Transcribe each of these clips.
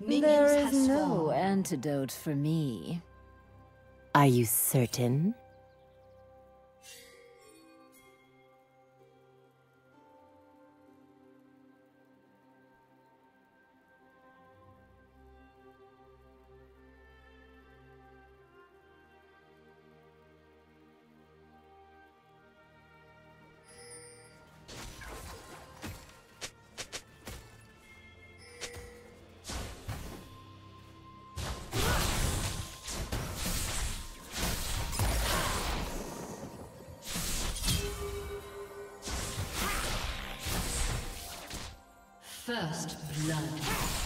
There is no antidote for me. Are you certain? First blood.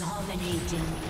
Dominating.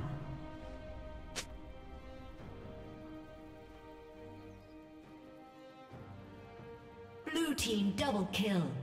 Team double kill.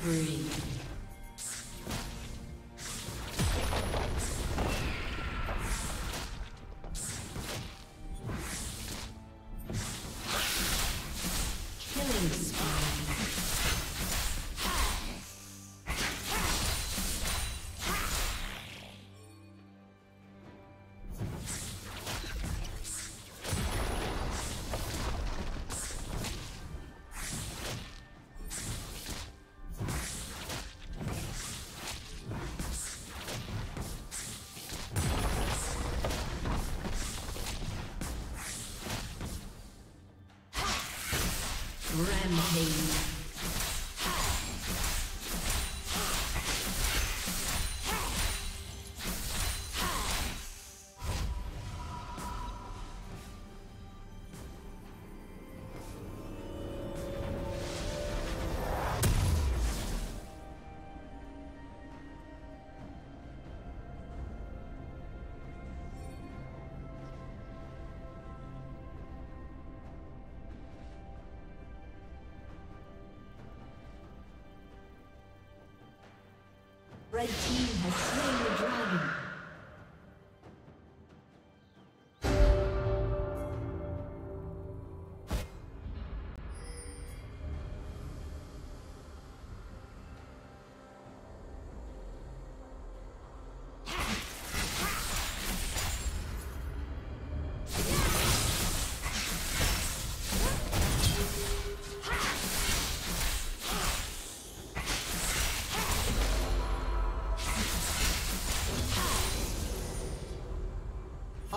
Spree. Rampage. Red team has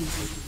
executed.